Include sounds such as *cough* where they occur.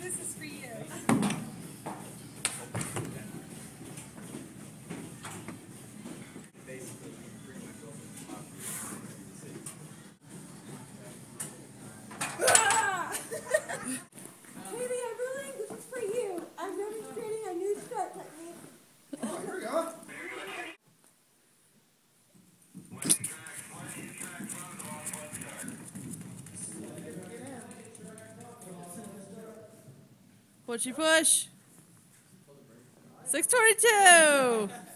This, is for you. Katie, *laughs* ah! *laughs* What'd she push? 622.